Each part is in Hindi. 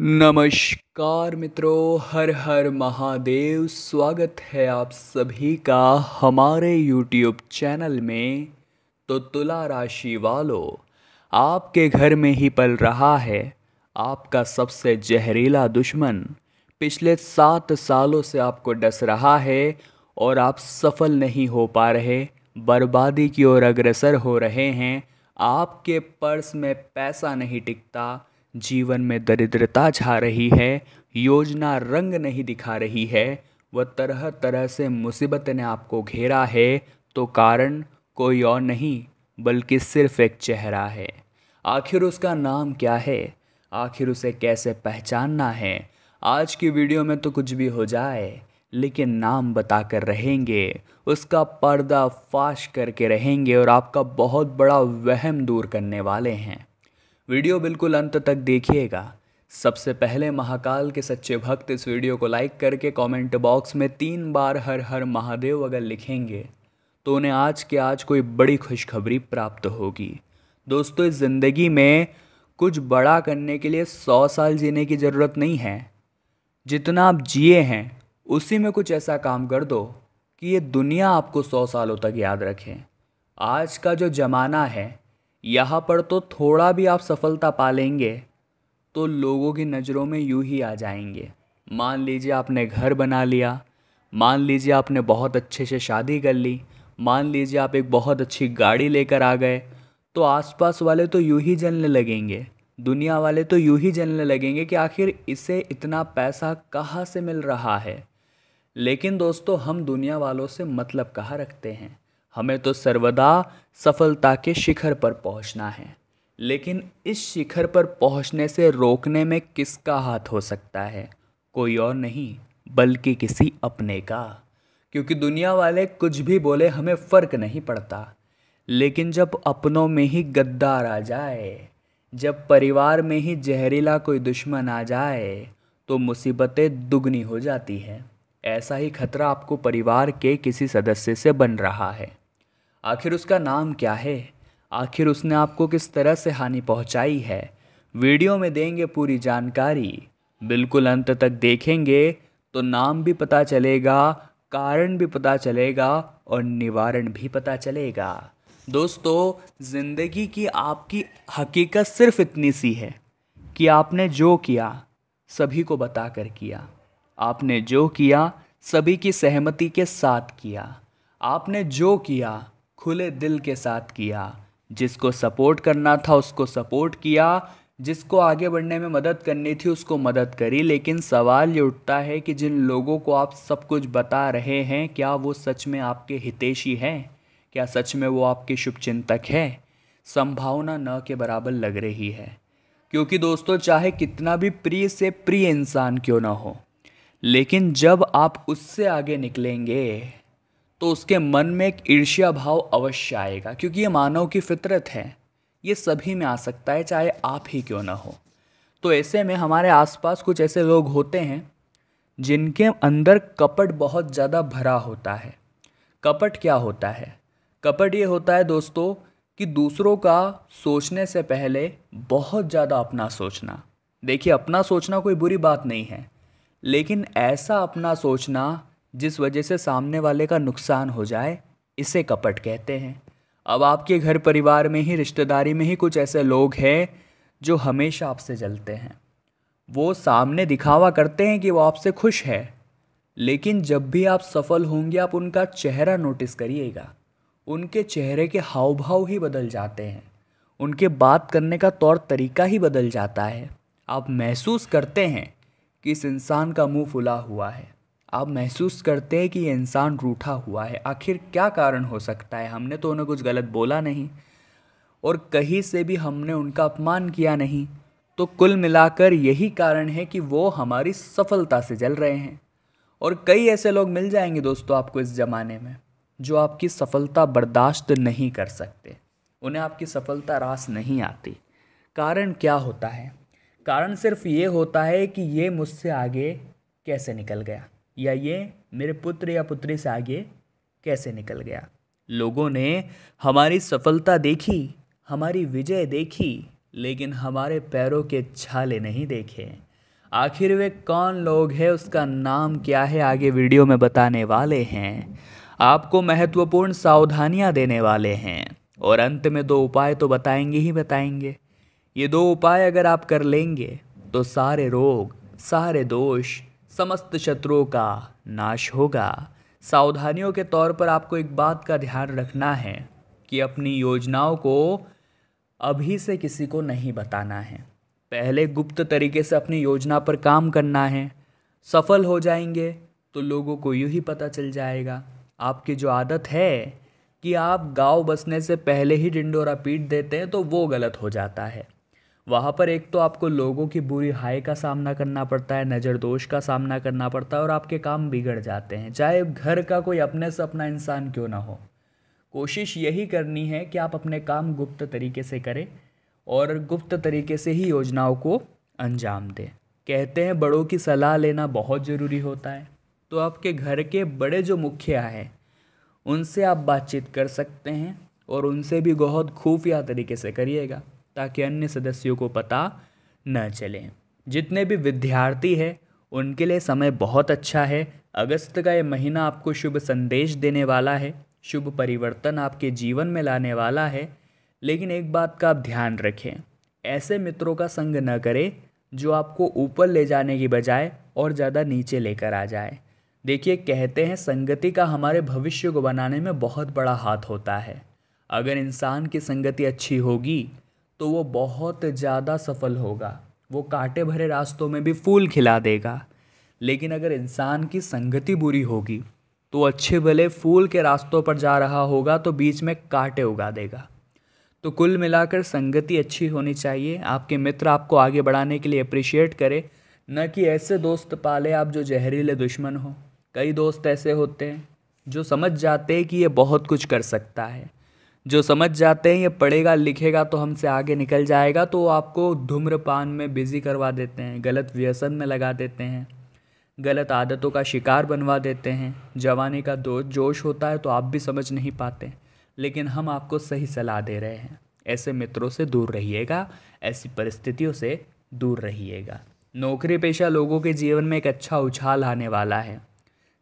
नमस्कार मित्रों, हर हर महादेव, स्वागत है आप सभी का हमारे YouTube चैनल में। तो तुला राशि वालों, आपके घर में ही पल रहा है। आपका सबसे जहरीला दुश्मन पिछले सात सालों से आपको डस रहा है और आप सफल नहीं हो पा रहे, बर्बादी की ओर अग्रसर हो रहे हैं। आपके पर्स में पैसा नहीं टिकता जीवन में दरिद्रता छा रही है, योजना रंग नहीं दिखा रही है, वह तरह तरह से मुसीबत ने आपको घेरा है तो कारण कोई और नहीं, बल्कि सिर्फ़ एक चेहरा है। आखिर उसका नाम क्या है? आखिर उसे कैसे पहचानना है? आज की वीडियो में तो कुछ भी हो जाए, लेकिन नाम बताकर रहेंगे, उसका पर्दा फाश करके रहेंगे और आपका बहुत बड़ा वहम दूर करने वाले हैं। वीडियो बिल्कुल अंत तक देखिएगा। सबसे पहले महाकाल के सच्चे भक्त इस वीडियो को लाइक करके कमेंट बॉक्स में तीन बार हर हर महादेव अगर लिखेंगे तो उन्हें आज के आज कोई बड़ी खुशखबरी प्राप्त होगी। दोस्तों, इस ज़िंदगी में कुछ बड़ा करने के लिए सौ साल जीने की ज़रूरत नहीं है। जितना आप जिए हैं, उसी में कुछ ऐसा काम कर दो कि ये दुनिया आपको सौ सालों तक याद रखे। आज का जो ज़माना है यहाँ पर तो थोड़ा भी आप सफलता पा लेंगे तो लोगों की नज़रों में यूँ ही आ जाएँगे। मान लीजिए आपने घर बना लिया, मान लीजिए आपने बहुत अच्छे से शादी कर ली, मान लीजिए आप एक बहुत अच्छी गाड़ी लेकर आ गए तो आसपास वाले तो यूँ ही जलने लगेंगे। दुनिया वाले तो यूँ ही जलने लगेंगे कि आखिर इसे इतना पैसा कहाँ से मिल रहा है? लेकिन दोस्तों, हम दुनिया वालों से मतलब कहाँ रखते हैं? हमें तो सर्वदा सफलता के शिखर पर पहुँचना है। लेकिन इस शिखर पर पहुँचने से रोकने में किसका हाथ हो सकता है? कोई और नहीं, बल्कि किसी अपने का। क्योंकि दुनिया वाले कुछ भी बोले, हमें फ़र्क नहीं पड़ता। लेकिन जब अपनों में ही गद्दार आ जाए, जब परिवार में ही जहरीला कोई दुश्मन आ जाए तो मुसीबतें दुगनी हो जाती हैं। ऐसा ही खतरा आपको परिवार के किसी सदस्य से बन रहा है। आखिर उसका नाम क्या है? आखिर उसने आपको किस तरह से हानि पहुंचाई है? वीडियो में देंगे पूरी जानकारी। बिल्कुल अंत तक देखेंगे तो नाम भी पता चलेगा, कारण भी पता चलेगा और निवारण भी पता चलेगा। दोस्तों, ज़िंदगी की आपकी हकीकत सिर्फ़ इतनी सी है कि आपने जो किया, सभी को बता कर किया। आपने जो किया, सभी की सहमति के साथ किया। आपने जो किया खुले दिल के साथ किया। जिसको सपोर्ट करना था, उसको सपोर्ट किया। जिसको आगे बढ़ने में मदद करनी थी, उसको मदद करी। लेकिन सवाल ये उठता है कि जिन लोगों को आप सब कुछ बता रहे हैं, क्या वो सच में आपके हितेशी हैं? क्या सच में वो आपके शुभचिंतक है? संभावना न के बराबर लग रही है। क्योंकि दोस्तों, चाहे कितना भी प्रिय से प्रिय इंसान क्यों ना हो, लेकिन जब आप उससे आगे निकलेंगे तो उसके मन में एक ईर्ष्या भाव अवश्य आएगा, क्योंकि ये मानव की फितरत है। ये सभी में आ सकता है, चाहे आप ही क्यों ना हो। तो ऐसे में हमारे आसपास कुछ ऐसे लोग होते हैं, जिनके अंदर कपट बहुत ज़्यादा भरा होता है। कपट क्या होता है? कपट ये होता है, दोस्तों, कि दूसरों का सोचने से पहले बहुत ज़्यादा अपना सोचना। देखिए, अपना सोचना कोई बुरी बात नहीं है, लेकिन ऐसा अपना सोचना जिस वजह से सामने वाले का नुकसान हो जाए, इसे कपट कहते हैं। अब आपके घर परिवार में ही, रिश्तेदारी में ही कुछ ऐसे लोग हैं, जो हमेशा आपसे जलते हैं। वो सामने दिखावा करते हैं कि वो आपसे खुश है। लेकिन जब भी आप सफल होंगे, आप उनका चेहरा नोटिस करिएगा। उनके चेहरे के हाव भाव ही बदल जाते हैं। उनके बात करने का तौर तरीका ही बदल जाता है। आप महसूस करते हैं कि इस इंसान का मुँह फुला हुआ है। आप महसूस करते हैं कि ये इंसान रूठा हुआ है। आखिर क्या कारण हो सकता है? हमने तो उन्हें कुछ गलत बोला नहीं। और कहीं से भी हमने उनका अपमान किया नहीं तो कुल मिलाकर यही कारण है कि वो हमारी सफलता से जल रहे हैं। और कई ऐसे लोग मिल जाएँगे दोस्तों आपको इस ज़माने में, जो आपकी सफलता बर्दाश्त नहीं कर सकते। उन्हें आपकी सफलता रास नहीं आती। कारण क्या होता है? कारण सिर्फ़ ये होता है कि ये मुझसे आगे कैसे निकल गया। या ये मेरे पुत्र या पुत्री से आगे कैसे निकल गया? लोगों ने हमारी सफलता देखी, हमारी विजय देखी, लेकिन हमारे पैरों के छाले नहीं देखे। आखिर वे कौन लोग हैं, उसका नाम क्या है, आगे वीडियो में बताने वाले हैं। आपको महत्वपूर्ण सावधानियाँ देने वाले हैं। और अंत में दो उपाय तो बताएँगे ही बताएँगे। ये दो उपाय अगर आप कर लेंगे तो सारे रोग, सारे दोष समस्त शत्रुओं का नाश होगा। सावधानियों के तौर पर आपको एक बात का ध्यान रखना है कि अपनी योजनाओं को अभी से किसी को नहीं बताना है। पहले गुप्त तरीके से अपनी योजना पर काम करना है। सफल हो जाएँगे तो लोगों को यूँ ही पता चल जाएगा। आपकी जो आदत है कि आप गाँव बसने से पहले ही डिंडोरा पीट देते हैं तो वो गलत हो जाता है। वहाँ पर एक तो आपको लोगों की बुरी हाय का सामना करना पड़ता है, नज़र दोष का सामना करना पड़ता है और आपके काम बिगड़ जाते हैं। चाहे घर का कोई अपने से अपना इंसान क्यों ना हो। कोशिश यही करनी है कि आप अपने काम गुप्त तरीके से करें और गुप्त तरीके से ही योजनाओं को अंजाम दें। कहते हैं, बड़ों की सलाह लेना बहुत ज़रूरी होता है। तो आपके घर के बड़े जो मुखिया हैं, उनसे आप बातचीत कर सकते हैं और उनसे भी बहुत खुफिया तरीके से करिएगा। ताकि अन्य सदस्यों को पता न चले। जितने भी विद्यार्थी हैं, उनके लिए समय बहुत अच्छा है। अगस्त का ये महीना आपको शुभ संदेश देने वाला है, शुभ परिवर्तन आपके जीवन में लाने वाला है। लेकिन एक बात का आप ध्यान रखें, ऐसे मित्रों का संग न करें जो आपको ऊपर ले जाने की बजाय और ज़्यादा नीचे लेकर आ जाए। देखिए, कहते हैं संगति का हमारे भविष्य को बनाने में बहुत बड़ा हाथ होता है। अगर इंसान की संगति अच्छी होगी तो वो बहुत ज़्यादा सफल होगा। वो कांटे भरे रास्तों में भी फूल खिला देगा। लेकिन अगर इंसान की संगति बुरी होगी तो अच्छे भले फूल के रास्तों पर जा रहा होगा तो बीच में कांटे उगा देगा। तो कुल मिलाकर संगति अच्छी होनी चाहिए। आपके मित्र आपको आगे बढ़ाने के लिए अप्रिशिएट करें। न कि ऐसे दोस्त पाले आप जो जहरीले दुश्मन हो। कई दोस्त ऐसे होते हैं, जो समझ जाते हैं कि ये बहुत कुछ कर सकता है। जो समझ जाते हैं, ये पढ़ेगा, लिखेगा तो हमसे आगे निकल जाएगा तो आपको धूम्रपान में बिज़ी करवा देते हैं, गलत व्यसन में लगा देते हैं, गलत आदतों का शिकार बनवा देते हैं, जवानी का दो, जोश होता है तो आप भी समझ नहीं पाते, लेकिन हम आपको सही सलाह दे रहे हैं, ऐसे मित्रों से दूर रहिएगा, ऐसी परिस्थितियों से दूर रहिएगा, नौकरी पेशा लोगों के जीवन में एक अच्छा उछाल आने वाला है।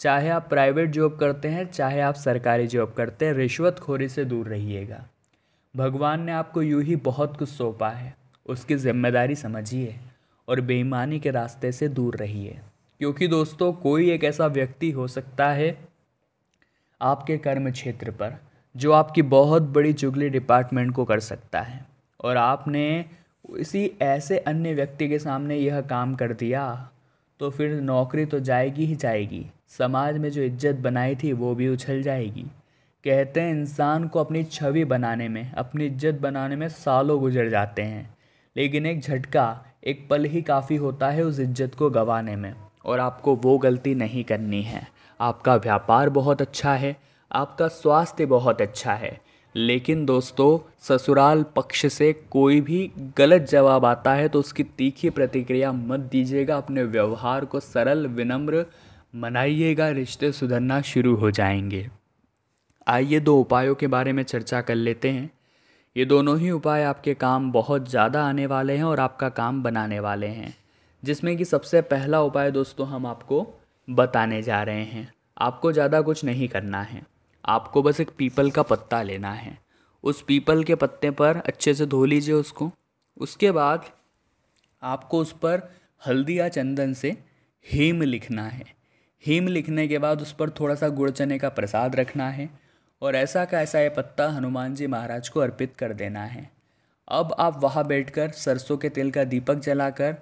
चाहे आप प्राइवेट जॉब करते हैं, चाहे आप सरकारी जॉब करते हैं, रिश्वतखोरी से दूर रहिएगा। भगवान ने आपको यूँ ही बहुत कुछ सौंपा है। उसकी ज़िम्मेदारी समझिए और बेईमानी के रास्ते से दूर रहिए। क्योंकि दोस्तों, कोई एक ऐसा व्यक्ति हो सकता है आपके कर्म क्षेत्र पर, जो आपकी बहुत बड़ी चुगली डिपार्टमेंट को कर सकता है। और आपने इसी ऐसे अन्य व्यक्ति के सामने यह काम कर दिया तो फिर नौकरी तो जाएगी ही जाएगी। समाज में जो इज़्ज़त बनाई थी, वो भी उछल जाएगी। कहते हैं, इंसान को अपनी छवि बनाने में, अपनी इज़्ज़त बनाने में सालों गुजर जाते हैं। लेकिन एक झटका, एक पल ही काफ़ी होता है उस इज़्ज़त को गंवाने में। और आपको वो गलती नहीं करनी है। आपका व्यापार बहुत अच्छा है, आपका स्वास्थ्य बहुत अच्छा है। लेकिन दोस्तों, ससुराल पक्ष से कोई भी गलत जवाब आता है तो उसकी तीखी प्रतिक्रिया मत दीजिएगा। अपने व्यवहार को सरल, विनम्र मनाइएगा रिश्ते सुधरना शुरू हो जाएँगे। आइए दो उपायों के बारे में चर्चा कर लेते हैं। ये दोनों ही उपाय आपके काम बहुत ज़्यादा आने वाले हैं और आपका काम बनाने वाले हैं, जिसमें कि सबसे पहला उपाय दोस्तों हम आपको बताने जा रहे हैं। आपको ज़्यादा कुछ नहीं करना है। आपको बस एक पीपल का पत्ता लेना है। उस पीपल के पत्ते पर अच्छे से धो लीजिए उसको। उसके बाद आपको उस पर हल्दी या चंदन से हेम लिखना है। हेम लिखने के बाद उस पर थोड़ा सा गुड़ चने का प्रसाद रखना है और ऐसा का ऐसा ये पत्ता हनुमान जी महाराज को अर्पित कर देना है। अब आप वहाँ बैठकर सरसों के तेल का दीपक जलाकर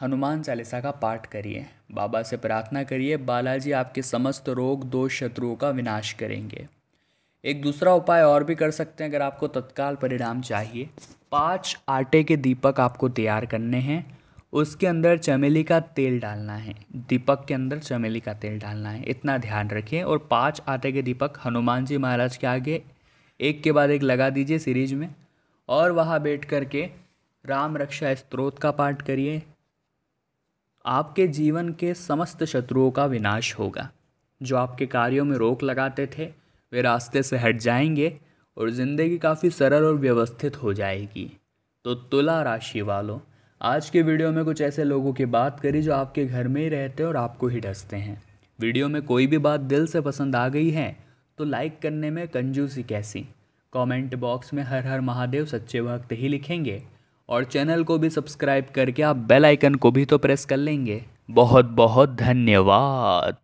हनुमान चालीसा का पाठ करिए। बाबा से प्रार्थना करिए, बालाजी आपके समस्त रोग, दोष, शत्रुओं का विनाश करेंगे। एक दूसरा उपाय और भी कर सकते हैं अगर आपको तत्काल परिणाम चाहिए। पाँच आटे के दीपक आपको तैयार करने हैं। उसके अंदर चमेली का तेल डालना है। दीपक के अंदर चमेली का तेल डालना है। इतना ध्यान रखिए और पाँच आटे के दीपक हनुमान जी महाराज के आगे, एक के बाद एक लगा दीजिए सीरीज़ में। और वहाँ बैठ कर के राम रक्षा स्त्रोत का पाठ करिए। आपके जीवन के समस्त शत्रुओं का विनाश होगा। जो आपके कार्यों में रोक लगाते थे, वे रास्ते से हट जाएँगे और ज़िंदगी काफ़ी सरल और व्यवस्थित हो जाएगी। तो तुला राशि वालों आज के वीडियो में कुछ ऐसे लोगों की बात करी जो आपके घर में ही रहते और आपको ही डसते हैं। वीडियो में कोई भी बात दिल से पसंद आ गई है तो लाइक करने में कंजूसी कैसी? कमेंट बॉक्स में हर हर महादेव सच्चे भक्त ही लिखेंगे और चैनल को भी सब्सक्राइब करके आप बेल आइकन को भी तो प्रेस कर लेंगे। बहुत बहुत धन्यवाद।